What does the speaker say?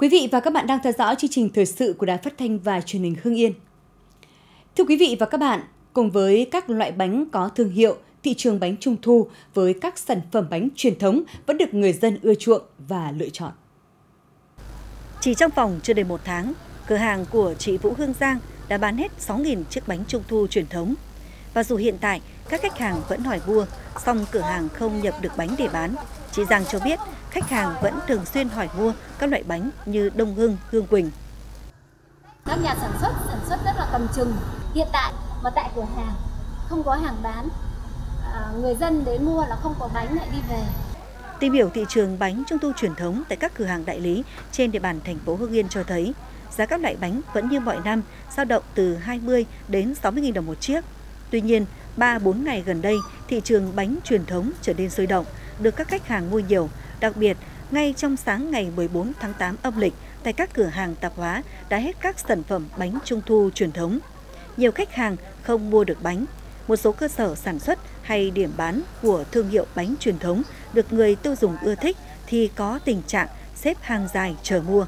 Quý vị và các bạn đang theo dõi chương trình thời sự của Đài Phát thanh và Truyền hình Hưng Yên. Thưa quý vị và các bạn, cùng với các loại bánh có thương hiệu, thị trường bánh trung thu với các sản phẩm bánh truyền thống vẫn được người dân ưa chuộng và lựa chọn. Chỉ trong vòng chưa đầy một tháng, cửa hàng của chị Vũ Hương Giang đã bán hết 6.000 chiếc bánh trung thu truyền thống. Và dù hiện tại các khách hàng vẫn hỏi mua, song cửa hàng không nhập được bánh để bán. Chị Giang cho biết khách hàng vẫn thường xuyên hỏi mua các loại bánh như Đông Hưng, Hương Quỳnh. Các nhà sản xuất sản xuất rất là cầm chừng. Hiện tại mà tại cửa hàng không có hàng bán, à, người dân đến mua là không có bánh lại đi về. Tìm hiểu thị trường bánh trung thu truyền thống tại các cửa hàng đại lý trên địa bàn thành phố Hưng Yên cho thấy giá các loại bánh vẫn như mọi năm, dao động từ 20 đến 60.000 đồng một chiếc. Tuy nhiên, 3-4 ngày gần đây, thị trường bánh truyền thống trở nên sôi động, được các khách hàng mua nhiều. Đặc biệt, ngay trong sáng ngày 14 tháng 8 âm lịch, tại các cửa hàng tạp hóa đã hết các sản phẩm bánh trung thu truyền thống. Nhiều khách hàng không mua được bánh. Một số cơ sở sản xuất hay điểm bán của thương hiệu bánh truyền thống được người tiêu dùng ưa thích thì có tình trạng xếp hàng dài chờ mua.